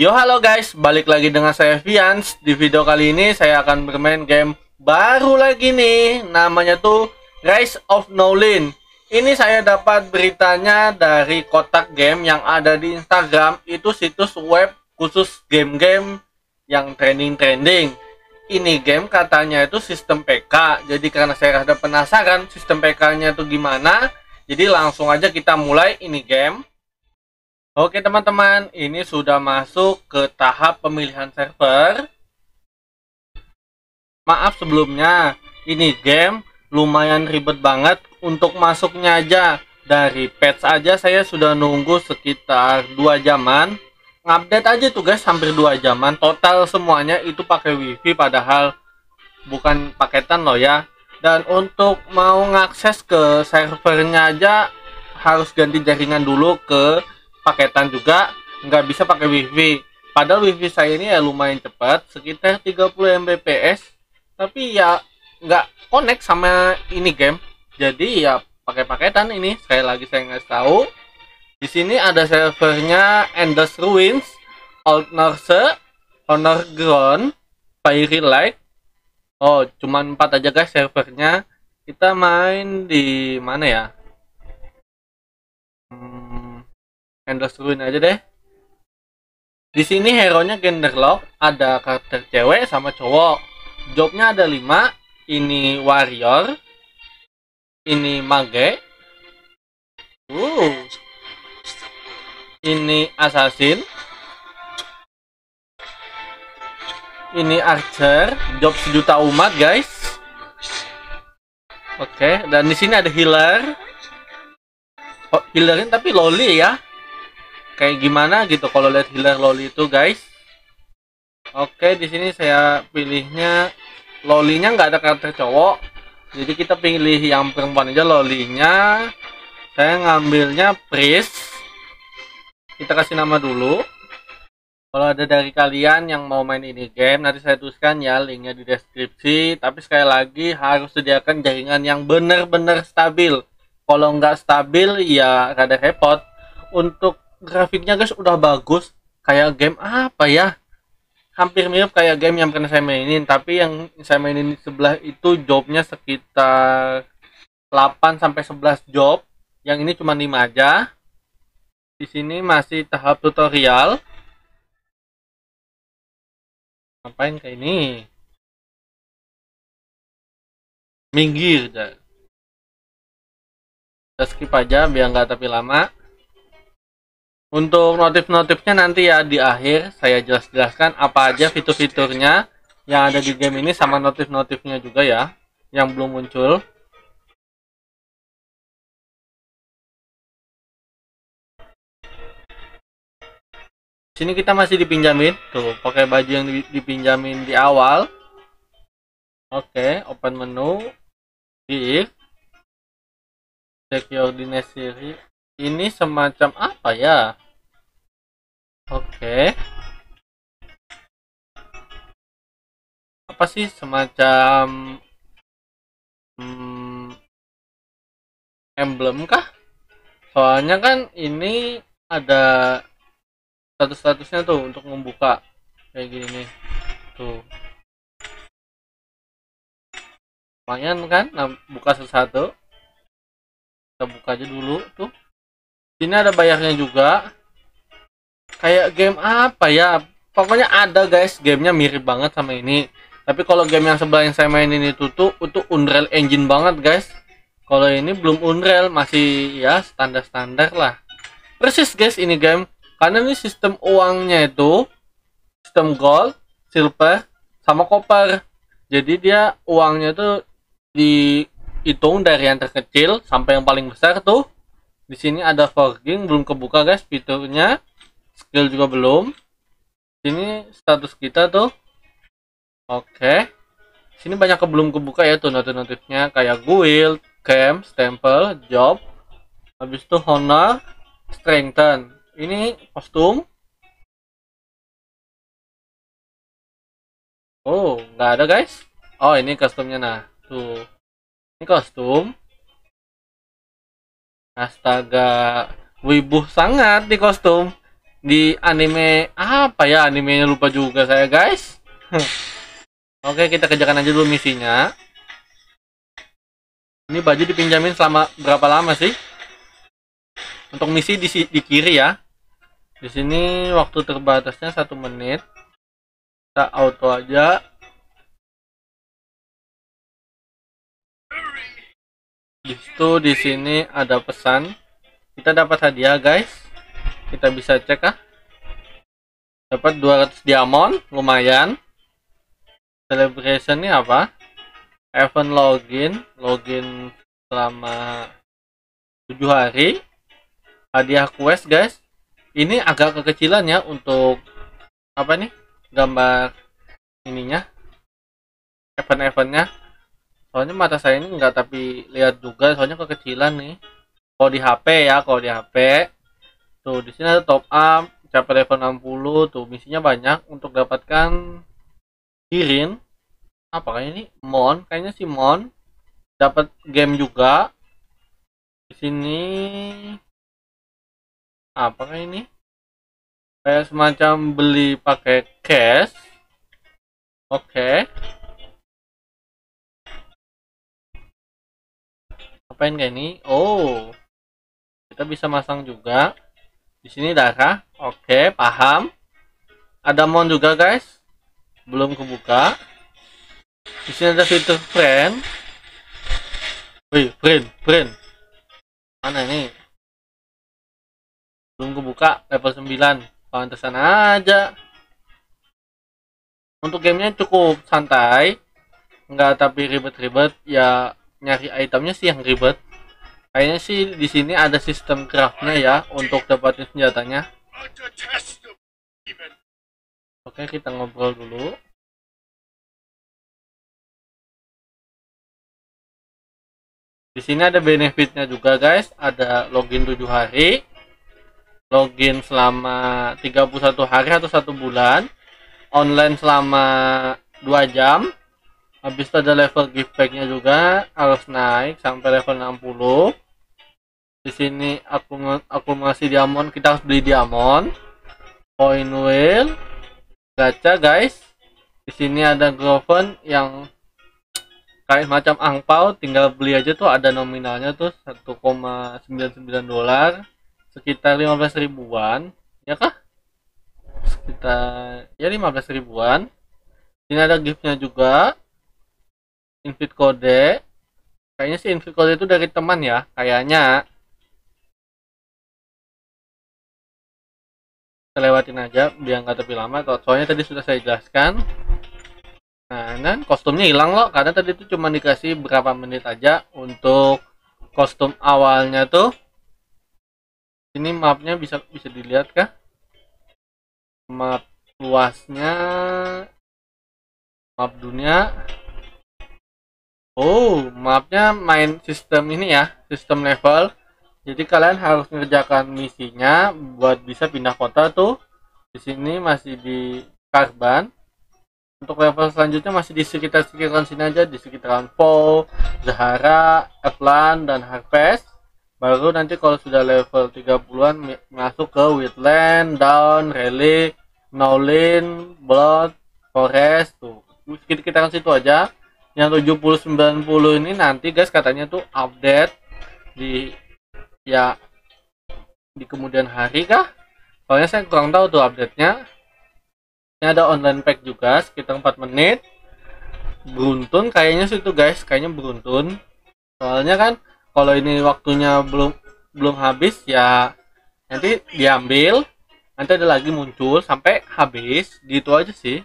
Yo halo guys, balik lagi dengan saya Vians. Di video kali ini saya akan bermain game baru lagi nih. Namanya tuh Rise of Nolin. Ini saya dapat beritanya dari kotak game yang ada di Instagram. Itu situs web khusus game-game yang trending-trending. Ini game katanya itu sistem PK. Jadi karena saya ada penasaran sistem PK-nya itu gimana, jadi langsung aja kita mulai ini game. Oke teman-teman, ini sudah masuk ke tahap pemilihan server. Maaf sebelumnya, ini game lumayan ribet banget untuk masuknya aja. Dari patch aja saya sudah nunggu sekitar 2 jaman. Ngupdate aja tuh guys hampir 2 jaman. Total semuanya itu pakai wifi padahal bukan paketan loh ya. Dan untuk mau ngakses ke servernya aja harus ganti jaringan dulu ke paketan juga nggak bisa pakai wifi. Padahal wifi saya ini ya lumayan cepat sekitar 30 mbps. Tapi ya nggak connect sama ini game. Jadi ya pakai paketan ini. Sekali lagi saya nggak tahu di sini ada servernya Endless Ruins Old Norse Honor Ground Fiery Light. Oh cuman empat aja guys servernya. Kita main di mana ya Endless Ruin aja deh. Di sini hero-nya genderlock, ada karakter cewek sama cowok. Jobnya ada 5. Ini warrior. Ini mage. Uh. Ini assassin. Ini archer, job sejuta umat, guys. Oke, dan di sini ada healer. Oh, healerin tapi loli ya kayak gimana gitu kalau lihat healer loli itu guys. Oke di sini saya pilihnya lolinya nggak ada karakter cowok. Jadi kita pilih yang perempuan aja lolinya. Saya ngambilnya priest kita kasih nama dulu. Kalau ada dari kalian yang mau main ini game nanti saya tuliskan ya linknya di deskripsi. Tapi sekali lagi harus sediakan jaringan yang benar-benar stabil. Kalau nggak stabil ya rada repot. Untuk grafiknya guys udah bagus. Kayak game apa ya? Hampir mirip kayak game yang pernah saya mainin tapi yang saya mainin di sebelah itu jobnya sekitar 8 sampai 11 job. Yang ini cuma 5 aja. Di sini masih tahap tutorial. Ngapain kayak ini? Minggir kita skip aja biar nggak tapi lama untuk notif-notifnya nanti ya di akhir saya jelas-jelaskan apa aja fitur-fiturnya yang ada di game ini sama notif-notifnya juga ya yang belum muncul. Sini kita masih dipinjamin tuh pakai baju yang dipinjamin di awal. Oke, open menu. Check your dynasty ini semacam apa ya? Oke. Apa sih semacam hmm, emblem kah? Soalnya kan ini ada status-statusnya tuh untuk membuka. Kayak gini nih. Tuh. Lumayan kan? Nah, buka satu-satu. Kita buka aja dulu tuh Sini ada bayarnya juga. Kayak game apa ya? Pokoknya ada guys, gamenya mirip banget sama ini. Tapi kalau game yang sebelah yang saya mainin itu tuh itu Unreal Engine banget guys. Kalau ini belum Unreal, masih ya standar-standar lah. Persis guys ini game. Karena ini sistem uangnya itu sistem gold, silver, sama copper. Jadi dia uangnya tuh dihitung dari yang terkecil sampai yang paling besar tuh di sini ada forging belum kebuka guys fiturnya. Skill juga belum. Sini status kita tuh. Oke. Sini banyak ke belum kebuka ya tuh notif-notifnya. Kayak guild camp stempel job. Habis itu honor strengthen. Ini kostum. Oh nggak ada guys. Oh ini kostumnya nah. Tuh. Ini kostum Astaga, wibuh sangat di kostum. di anime apa ya animenya lupa juga saya guys? Oke kita kerjakan aja dulu misinya. Ini baju dipinjamin selama berapa lama sih? Untuk misi di, di kiri ya. Di sini waktu terbatasnya satu menit. Kita auto aja itu di sini ada pesan. Kita dapat hadiah guys. Kita bisa cek ah. Dapat 200 diamond lumayan. Celebration ini apa? Event login login selama 7 hari. Hadiah quest guys. Ini agak kekecilan ya untuk apa nih gambar ininya event-eventnya soalnya mata saya ini enggak tapi lihat juga soalnya kekecilan nih. Kalau di HP ya kalau di HP tuh di sini ada top up capai level 60 tuh misinya banyak. Untuk dapatkan kirin apa ini? Mon kayaknya si mon dapat game juga. Di sini apa ini? Kayak semacam beli pakai cash. Oke. okay. Apain kayak ini? Oh kita bisa masang juga. Di sini darah oke paham. Ada mon juga guys. Belum kebuka. Di sini ada fitur friend wih friend friend mana ini? Belum kebuka level 9 pantesan aja. Untuk gamenya cukup santai. Enggak tapi ribet-ribet. Ya nyari itemnya sih yang ribet Kayaknya sih di sini ada sistem craftnya ya untuk dapatin senjatanya. Oke, kita ngobrol dulu. Di sini ada benefitnya juga guys, ada login 7 hari, login selama 31 hari atau satu bulan, online selama 2 jam, habis itu ada level gift packnya juga harus naik sampai level 60 di sini aku aku masih diamond kita harus beli diamond. Coin wheel gacha guys. Di sini ada groven yang kayak macam angpau tinggal beli aja tuh ada nominalnya tuh 1,99 dolar. Sekitar 15 ribuan ya kah? Sekitar ya 15 ribuan. Ini ada giftnya juga invite kode kayaknya sih invite kode itu dari teman ya kayaknya. Lewatin aja biar nggak terlalu lama. Soalnya tadi sudah saya jelaskan. Nah dan kostumnya hilang loh karena tadi itu cuma dikasih berapa menit aja untuk kostum awalnya tuh. Ini mapnya bisa bisa dilihat kah? Map luasnya map dunia Oh, mapnya main sistem ini ya, sistem level. Jadi kalian harus mengerjakan misinya buat bisa pindah kota tuh. Di sini masih di Karban. Untuk level selanjutnya masih di sekitar-sekitaran sini aja, di sekitaran Po, Zahara, Atlan, dan Harvest. Baru nanti kalau sudah level 30-an masuk ke Wetland, Down, Relic, Nowlin, Blood, Forest tuh. Sekitar situ aja yang 70 90 ini nanti guys katanya tuh update di ya di kemudian hari kah? Soalnya saya kurang tahu tuh update nya ini ada online pack juga sekitar 4 menit. Beruntun kayaknya sih itu guys kayaknya beruntun. Soalnya kan kalau ini waktunya belum belum habis ya nanti diambil. Nanti ada lagi muncul sampai habis. Gitu aja sih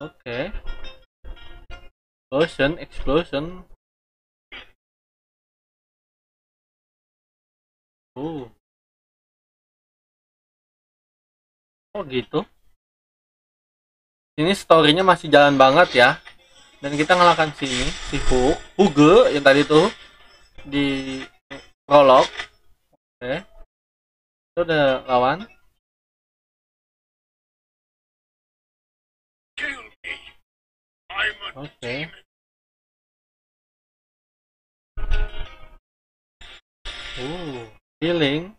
Oke. Okay. Explosion, explosion. Uh. Oh gitu. Ini storynya masih jalan banget ya. Dan kita ngalahkan sini si Hu, Hugo yang tadi tuh di prolog. Oke. Okay. Itu udah lawan. Okay. Ooh, uh. healing.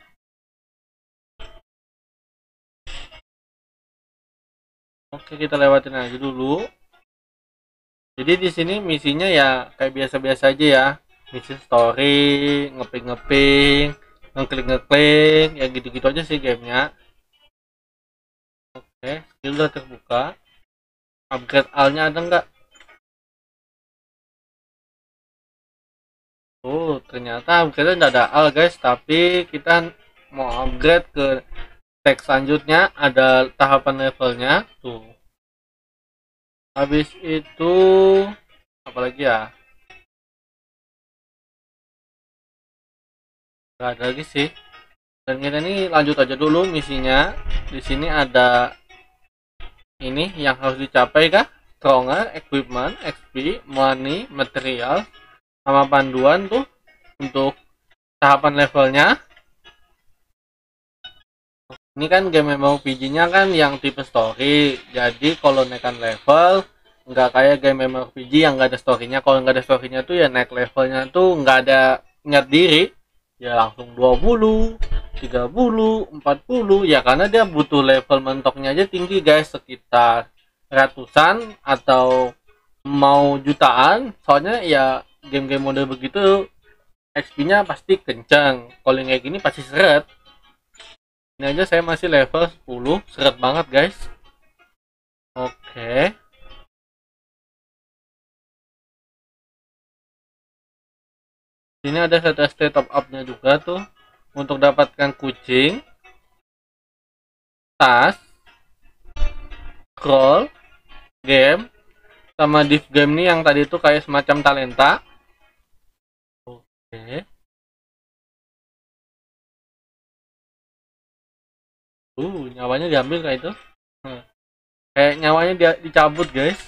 Oke, kita lewatin aja dulu. Jadi di sini misinya ya kayak biasa-biasa aja ya. Misi story, ngeping-ngeping, ngeklik-ngeklik, ya gitu-gitu aja sih gamenya. Oke, skill udah terbuka. Upgrade alnya ada nggak? Oh, ternyata upgrade tidak ada al guys, tapi kita mau upgrade ke tag selanjutnya. Ada tahapan levelnya. Tuh. Habis itu apalagi ya? Nggak ada lagi sih. Dan kita ini lanjut aja dulu misinya. Di sini ada ini yang harus dicapai kah? Stronger equipment XP money material sama panduan tuh untuk tahapan levelnya. Ini kan game MMORPG nya kan yang tipe story. Jadi kalau naikkan level nggak kayak game MMORPG yang nggak ada storynya. Kalau nggak ada storynya tuh ya naik levelnya tuh nggak ada ingat diri. Ya langsung 20 30 40 ya karena dia butuh level mentoknya aja tinggi guys. Sekitar ratusan atau mau jutaan. Soalnya ya game-game model begitu XP nya pasti kencang. Kalau kayak gini pasti seret. Ini aja saya masih level 10 seret banget guys. Oke. Ini ada satu state top up-nya juga tuh. Untuk dapatkan kucing, tas, scroll, game, sama div game nih yang tadi itu kayak semacam talenta. Uh, nyawanya diambil kayak itu. Hmm. Kayak nyawanya dia dicabut, guys.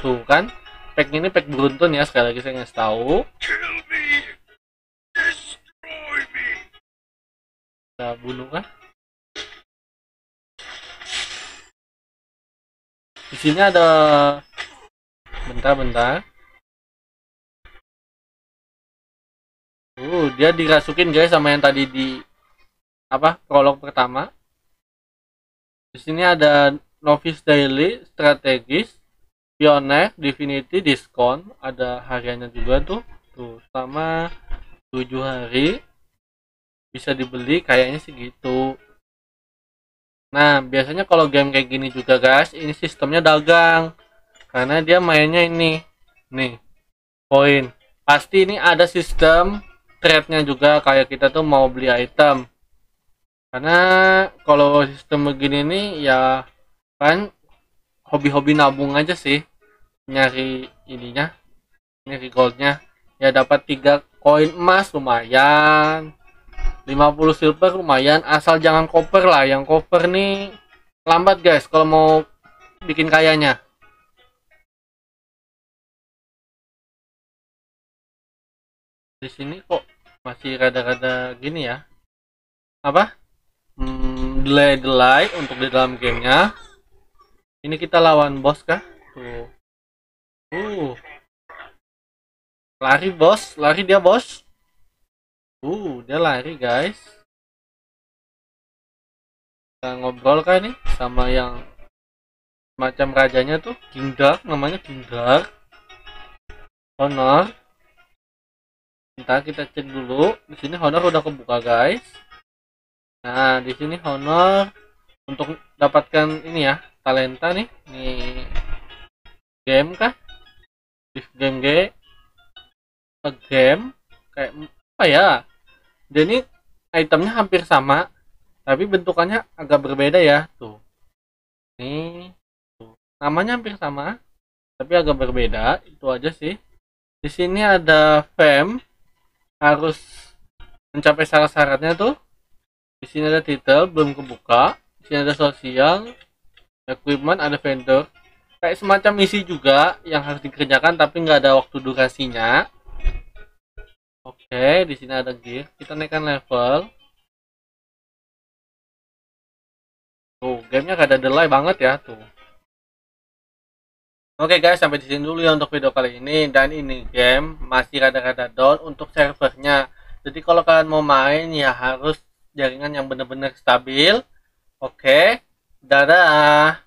Tuh kan? pack ini pack beruntun ya sekali lagi saya ngasih tahu kita bunuh kan di sini ada bentar-bentar uh dia dirasukin guys sama yang tadi di apa prolog pertama. Di sini ada novice daily strategis Pioneer Divinity diskon ada hariannya juga tuh. Tuh sama 7 hari. Bisa dibeli kayaknya sih gitu. Nah biasanya kalau game kayak gini juga guys ini sistemnya dagang. Karena dia mainnya ini. Nih poin. Pasti ini ada sistem trade-nya juga kayak kita tuh mau beli item. Karena kalau sistem begini nih ya kan hobi-hobi nabung aja sih. Nyari ininya nyari goldnya. Ya dapat tiga koin emas lumayan. 50 silver lumayan. Asal jangan koper lah yang koper nih lambat guys kalau mau bikin kayanya. Di sini kok masih rada-rada gini ya apa hmm, delay delay untuk di dalam gamenya ini kita lawan bos kah? Tuh. Uh. Lari bos, lari dia bos. Uh, dia lari guys. Kita ngobrol kan nih sama yang macam rajanya tuh King Dark namanya King Dark. Honor. Ntar kita cek dulu. Di sini honor udah kebuka guys. Nah, di sini honor untuk dapatkan ini ya talenta nih. Nih. Game kah? Game G. A game kayak apa ya? Ini itemnya hampir sama tapi bentukannya agak berbeda ya. Tuh. Ini tuh. namanya hampir sama tapi agak berbeda. Itu aja sih. Di sini ada fam harus mencapai syarat-syaratnya tuh. Di sini ada titel belum kebuka. Di sini ada sosial equipment ada vendor. Kayak semacam misi juga yang harus dikerjakan tapi nggak ada waktu durasinya. Oke di sini ada gear. Kita naikkan level. Tuh gamenya gak ada delay banget ya tuh Oke guys, sampai di sini dulu ya untuk video kali ini dan ini game masih rada-rada down untuk servernya. Jadi kalau kalian mau main ya harus jaringan yang benar-benar stabil. Oke dadah